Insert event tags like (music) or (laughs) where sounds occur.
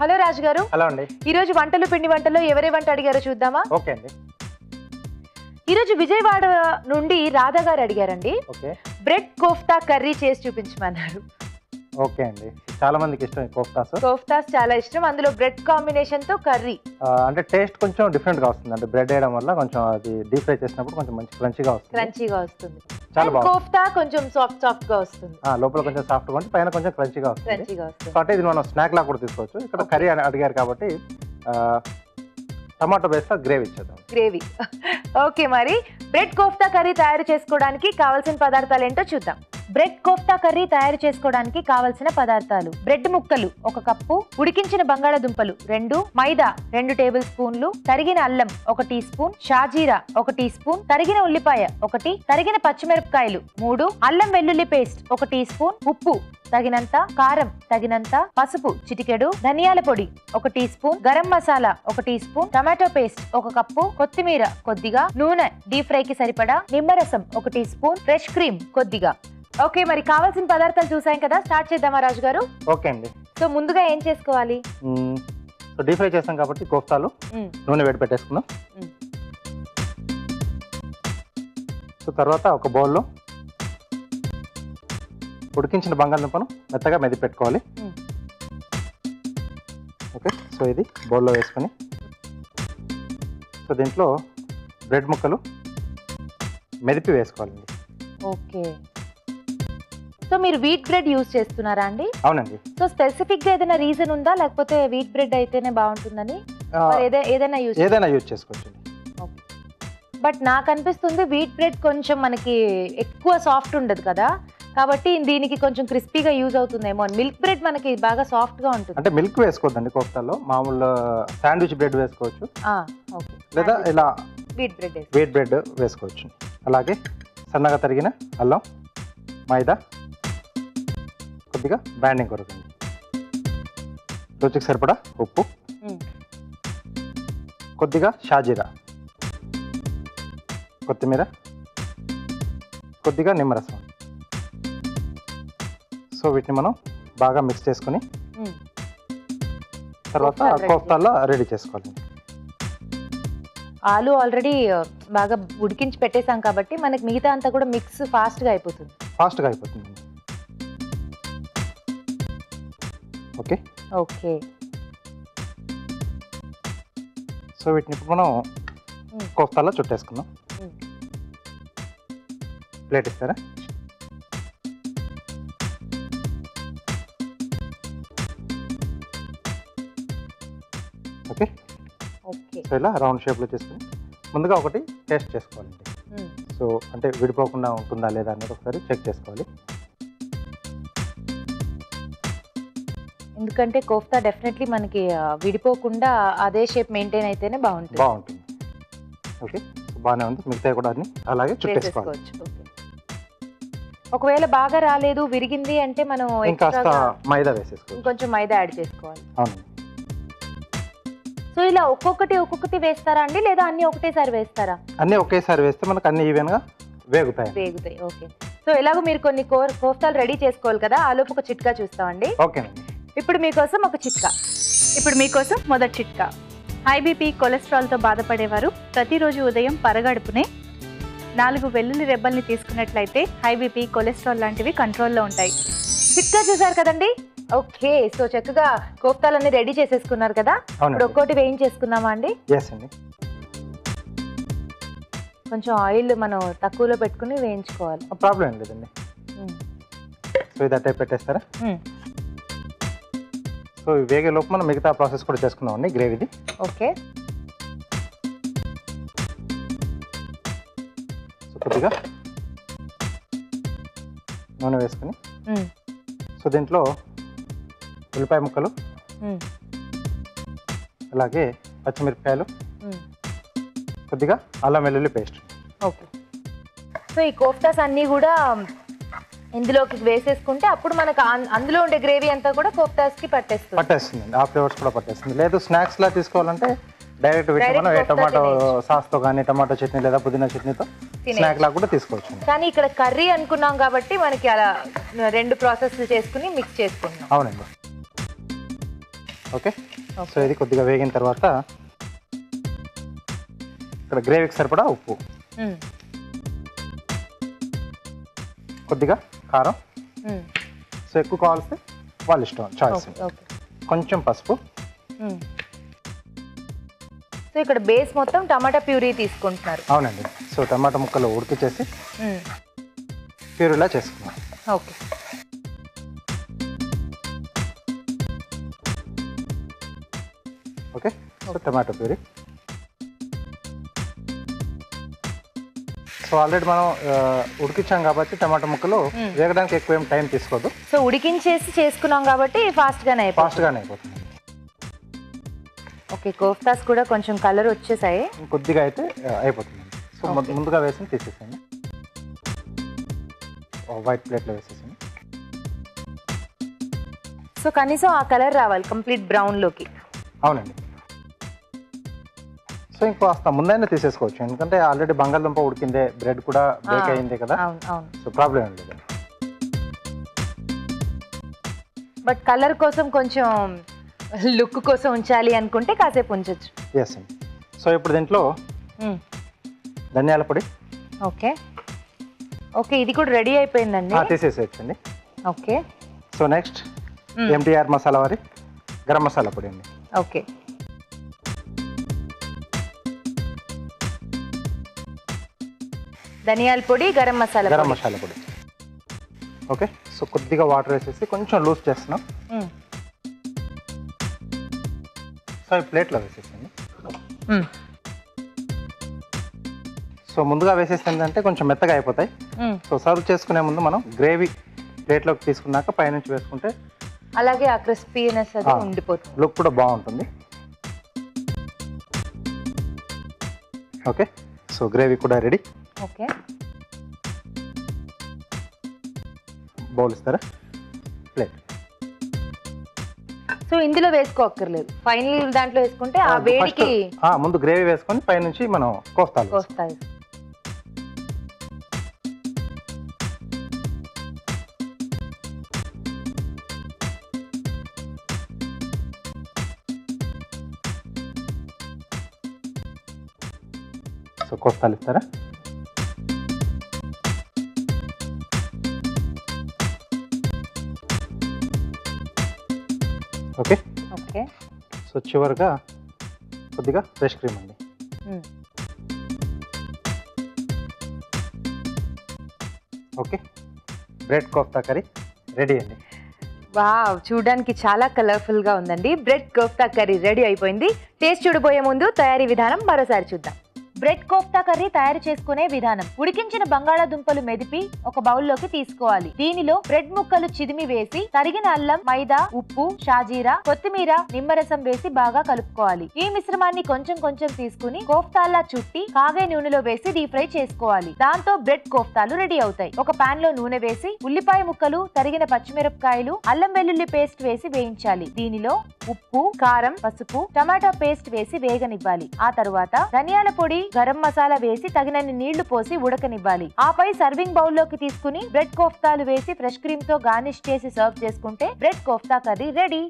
Hello రాజు గారు. Hello అండి. ఈ రోజు వంటలు పిండి వంటలు ఎవరే వంట అడిగారో చూద్దామా? ఓకే అండి. ఈ రోజు విజయవాడ నుండి రాధా గారు అడిగారండి. ఓకే. బ్రెడ్ కోఫ్తా కర్రీ చేసి చూపించమన్నారు. ఓకే అండి. చాలా మందికి ఇష్టం కోఫ్తాస్. కోఫ్తాస్ చాలా ఇష్టం. అందులో బ్రెడ్ కాంబినేషన్తో కర్రీ అంటే టేస్ట్ కొంచెం డిఫరెంట్గా వస్తుంది అంటే బ్రెడ్ వేయడం వల్ల కొంచెం అది డీప్ ఫ్రై చేసినప్పుడు కొంచెం మంచి క్రంచిగా వస్తుంది. క్రంచీగా వస్తుంది. చాలా బాగుంది. కోఫ్తా కొంచెం సాఫ్ట్ సాఫ్ట్గా వస్తుంది. ఆ, లోపల కొంచెం సాఫ్ట్గా ఉంటే పైన కొంచెం క్రంచిగా వస్తుంది. క్రంచీగా వస్తుంది. అంటే ఇది మనం స్నాక్ లా కూడా తీసుకోవచ్చు. ఇక్కడ. కర్రీ అని అడిగారు కాబట్టి టమాటో బేస్ గ్రేవీ ఇచ్చేద్దాం. గ్రేవీ. (laughs) ఓకే మరి. బ్రెడ్ కోఫ్తా కర్రీ తయారు చేసుకోవడానికి కావాల్సిన పదార్థాలు ఏంటో చూద్దాం. బ్రెడ్ కోఫ్తా కర్రీ తయారు చేసుకోవడానికి కావలసిన పదార్థాలు. బ్రెడ్ ముక్కలు ఒక కప్పు. ఉడికించిన బంగాళదుంపలు రెండు. మైదా రెండు టేబుల్ స్పూన్లు. తరిగిన అల్లం ఒక టీ స్పూన్. షాజీరా ఒక టీ స్పూన్. తరిగిన ఉల్లిపాయ ఒకటి. తరిగిన పచ్చిమిరపకాయలు మూడు. అల్లం వెల్లుల్లి పేస్ట్ ఒక టీ స్పూన్. ఉప్పు తగినంత. కారం తగినంత. పసుపు చిటికెడు. ధనియాల పొడి ఒక టీ స్పూన్. గరం మసాలా ఒక టీ స్పూన్. టమాటో పేస్ట్ ఒక కప్పు. కొత్తిమీర కొద్దిగా. నూనె డీప్ ఫ్రై కి సరిపడా. నిమ్మరసం ఒక టీ స్పూన్. ఫ్రెష్ క్రీమ్ కొద్దిగా. ఓకే మరి కావాల్సిన పదార్థాలు చూసాం కదా స్టార్ట్ చేద్దామా రాజు గారు ఓకే అండి సో ముందుగా ఏం చేసుకోవాలి. సో డీప్ ఫ్రై చేస్తాం కాబట్టి కోఫ్తాలు. నూనె వేడి పెట్టేసుకుందాం. సో తర్వాత ఒక బౌల్లో ఉడికించిన బంగాళదుంపను మెత్తగా మెది పెట్టుకోవాలి. ఓకే సో ఇది బౌల్లో వేసుకొని సో దీంట్లో బ్రెడ్ ముక్కలు మెదిపి వేసుకోవాలండి ఓకే సో మీరు వీట్ బ్రెడ్ యూజ్ చేస్తున్నారా అండి? అవునండి. సో స్పెసిఫిక్గా ఏదైనా రీజన్ ఉందా? లేకపోతే వీట్ బ్రెడ్ అయితేనే బాగుంటుందని? ఆ, మరి ఏదై- ఏదైనా యూజ్ ఏదైనా యూజ్ చేసుకోవచ్చు బట్ నాకు అనిపిస్తుంది వీట్ బ్రెడ్ కొంచెం మనకి ఎక్కువ సాఫ్ట్ ఉండదు కదా? కాబట్టి దీనికి కొంచెం క్రిస్పీగా యూజ్ అవుతుందేమో మిల్క్ బ్రెడ్ మనకి బాగా సాఫ్ట్గా ఉంటుంది. అంటే మిల్క్ వేసుకోవద్దండి కోఫ్తాలో మామూలు శాండ్విచ్ బ్రెడ్ వేసుకోవచ్చు. లేదా ఇలా వీట్ బ్రెడ్ వీట్ బ్రెడ్ వేసుకోవచ్చు. అలాగే సన్నగా తరిగిన అల్లం మైదా కొద్దిగా బ్యాండింగ్ కొరకు రుచికి సరిపడా ఉప్పు కొద్దిగా షాజీరా కొత్తిమీర కొద్దిగా నిమ్మరసం. సో వీటిని మనం బాగా మిక్స్ చేసుకుని తర్వాత కోఫ్తాల్లో రెడీ చేసుకోవాలి. ఆలు ఆల్రెడీ బాగా ఉడికించి పెట్టేసాం కాబట్టి మనకి మిగతా అంతా కూడా మిక్స్ ఫాస్ట్గా అయిపోతుంది. ఫాస్ట్గా అయిపోతుంది. ఓకే. సో వీటిని ఇప్పుడు మనం మ్మ్. కోఫ్తాలో చుట్టేసుకుందాం. ప్లేట్ ఇస్తారా? ఓకే. ఓకే. సో ఇలా రౌండ్ షేప్లో చేసుకుని ముందుగా ఒకటి టేస్ట్ చేసుకోవాలండి. సో అంటే విడిపోకుండా ఉంటుందా లేదా అనేది ఒకసారి చెక్ చేసుకోవాలి. ఎందుకంటే కోఫ్తా డెఫినెట్లీ మనకి విడిపోకుండా అదే షేప్ మెయింటైన్ అయితేనే బాగుంటుంది. బాగుంటుంది. ఓకే బాగానే ఉంది. మిగతా కూడా అన్ని అలాగే ఓకే. ఒకవేళ బాగా రాలేదు విరిగింది అంటే మనం ఇంకాస్త గా మైదా వేసేసుకోవాలి ఇంకొంచెం మైదా యాడ్ చేసుకోవాలి. అవునండి. సో ఇలా ఒక్కొక్కటి ఒక్కొక్కటి వేస్తారా అండి? లేదా అన్ని ఒకటేసారి వేస్తారా? అన్నీ ఒకేసారి వేస్తే మనకు అన్ని ఈవెన్గా వేగుతాయి. వేగుతాయి. ఓకే. సో ఎలాగో మీరు కొన్ని కో- కోఫ్తాలు రెడీ చేసుకోవాలి కదా ఆ లోపు ఒక చిట్కా చూస్తామండి. ఓకేనండి. ఇప్పుడు మీకోసం ఒక చిట్కా. ఇప్పుడు మీకోసం మొదటి చిట్కా. హై బీపీ కొలెస్ట్రాల్తో బాధపడేవారు ప్రతిరోజు ఉదయం పరగడుపునే నాలుగు వెల్లుల్లి రెబ్బల్ని తీసుకున్నట్లయితే హై బీపీ కొలెస్ట్రాల్ లాంటివి కంట్రోల్లో ఉంటాయి. చిట్కా చూసారు కదండి? ఓకే సో చక్కగా కోఫ్తాలన్నీ రెడీ చేసేసుకున్నారు కదా? ఇప్పుడు ఒక్కోటి వేయించేసుకుందామా అండి? కొంచెం ఆయిల్ మనం తక్కువలో పెట్టుకుని వేయించుకోవాలి. ప్రాబ్లం లేదండి. సో ఇది అట్టే పెట్టేస్తారా. సో ఇవి వేగే లోపు మనం మిగతా ప్రాసెస్ కూడా చేసుకుందామండి గ్రేవీది ఓకే సో కొద్దిగా నూనె వేసుకుని. సో దీంట్లో ఉల్లిపాయ ముక్కలు. అలాగే పచ్చిమిరపకాయలు. కొద్దిగా అల్లం వెల్లుల్లి పేస్ట్ ఓకే సో ఈ కోఫ్తాస్ అన్నీ కూడా ఇందులోకి వేసేసుకుంటే అప్పుడు మనకు అందులో ఉండే గ్రేవీ అంతా కూడా కోఫ్తాస్కి పట్టేస్తుంది. పట్టేస్తుంది ఆ ఫ్లేవర్స్ కూడా పట్టేస్తుంది. లేదు స్నాక్స్ లా తీసుకోవాలంటే డైరెక్ట్ మనం టమాటో తినేయచ్చు. సాస్తో కానీ టమాటో చట్నీ లేదా పుదీనా చట్నీతో. స్నాక్ లా కూడా తీసుకోవచ్చు కానీ ఇక్కడ కర్రీ అనుకున్నాం కాబట్టి మనకి అలా రెండు ప్రాసెస్లు చేసుకుని మిక్స్ చేసుకుంటున్నాం. అవునండి. ఓకే? సో ఇది కొద్దిగా వేగిన తర్వాత ఇక్కడ గ్రేవీకి సరిపడా ఉప్పు. కొద్దిగా కారం. సో ఎక్కువ కావాల్సి వాళ్ళ ఇష్టం చాయిస్ కొంచెం పసుపు. సో ఇక్కడ బేస్ మొత్తం టమాటా ప్యూరీ తీసుకుంటున్నారు. అవునండి. సో టమాటా ముక్కలు ఉడికిచ్చేసి మ్మ్. ప్యూరీలా చేసుకున్నాం. Okay. Okay? So tomato puree. So already మనం ఉడికించాం కాబట్టి టమాటా ముక్కలు. వేగడానికి ఎక్కువ ఏం టైం తీసుకోదు. సో ఉడికించేసి చేసుకున్నాం కాబట్టి ఫాస్ట్గానే అయిపోతుంది. ఫాస్ట్గానే అయిపోతుంది. ఓకే కోఫ్తాస్ కూడా కొంచెం కలర్ వచ్చేసాయి. కొద్దిగా అయితే అయిపోతుంది. సో ముందుగా వేసి తీసేసాను వైట్ ప్లేట్లో వేసేసాను సో కనీసం ఆ కలర్ రావాలి కంప్లీట్ బ్రౌన్లోకి అవునండి. సో ఇంకొస్త ముందైనా తీసేసుకోవచ్చు. ఎందుకంటే ఆల్రెడీ బంగాళదుంప ఉడికిందే బ్రెడ్ కూడా బేక్. అయింది కదా. అవును అవును. సో ప్రాబ్లం ఏం లేదు. బట్ కలర్ కోసం కొంచెం లుక్ కోసం ఉంచాలి అనుకుంటే కాసేపు ఉంచొచ్చు. ఎస్ అండి సో ఇప్పుడు దీంట్లో. ధనియాల పొడి. ఓకే. ఓకే ఇది కూడా రెడీ అయిపోయిందండి. తీసేసేయచ్చండి. Okay. So next. MTR masala వారి గరం మసాలా పొడి అండి. ఓకే. ధనియాల పొడి గరం మసాలా గరం మసాలా పొడి ఓకే సో కొద్దిగా వాటర్ వేసేసి కొంచెం లూజ్ చేస్తున్నాం. సో ఈ ప్లేట్లో వేసేసండి మ్మ్. సో ముందుగా వేసేస్తే ఏంటంటే కొంచెం మెత్తగా అయిపోతాయి. సో సర్వ్ చేసుకునే ముందు మనం గ్రేవీ ప్లేట్లోకి తీసుకున్నాక పైనుంచి వేసుకుంటే అలాగే ఆ క్రిస్పీనెస్ అది. ఉండిపోతుంది లుక్ కూడా బాగుంటుంది ఓకే సో గ్రేవీ కూడా రెడీ ఓకే. బౌల్ ఇస్తారా? ప్లేట్ సో ఇందులో వేసుకోక్కర్లేదు. ఫైనల్ దాంట్లో వేసుకుంటే ఆ వేడికి ముందు గ్రేవీ వేసుకొని పైనుంచి మనం కోస్తాలు. వస్తాయి సో కోస్తాలు ఇస్తారా? ఓకే? ఓకే. సో చివరిగా కొద్దిగా ఫ్రెష్ క్రీమ్ అండి. Okay? Bread kofta curry ready అండి. వావ్! చూడడానికి చాలా కలర్ఫుల్గా ఉందండి. బ్రెడ్ కోఫ్తా కర్రీ రెడీ అయిపోయింది. టేస్ట్ చూడబోయే ముందు తయారీ విధానం మరోసారి చూద్దాం. బ్రెడ్ కోఫ్తా కర్రీ తయారు చేసుకునే విధానం. ఉడికించిన బంగాళాదుంపలు మెదిపి ఒక బౌల్లోకి తీసుకోవాలి. దీనిలో బ్రెడ్ ముక్కలు చిదిమి వేసి తరిగిన అల్లం మైదా ఉప్పు షాజీరా కొత్తిమీర నిమ్మరసం వేసి బాగా కలుపుకోవాలి. ఈ మిశ్రమాన్ని కొంచెం కొంచెం తీసుకుని కోఫ్తాల్లా చుట్టి కాగే నూనెలో వేసి డీప్ ఫ్రై చేసుకోవాలి. దాంతో బ్రెడ్ కోఫ్తాలు రెడీ అవుతాయి. ఒక పాన్లో నూనె వేసి ఉల్లిపాయ ముక్కలు తరిగిన పచ్చిమిరపకాయలు అల్లం వెల్లుల్లి పేస్ట్ వేసి వేయించాలి. దీనిలో ఉప్పు కారం పసుపు టమాటా పేస్ట్ వేసి వేగనివ్వాలి. ఆ తరువాత ధనియాల పొడి గరం మసాలా వేసి తగినన్ని నీళ్ళు పోసి ఉడకనివ్వాలి. ఆపై సర్వింగ్ బౌల్లోకి తీసుకుని బ్రెడ్ కోఫ్తాలు వేసి ఫ్రెష్ క్రీమ్తో గార్నిష్ చేసి సర్వ్ చేసుకుంటే బ్రెడ్ కోఫ్తా కర్రీ రెడీ.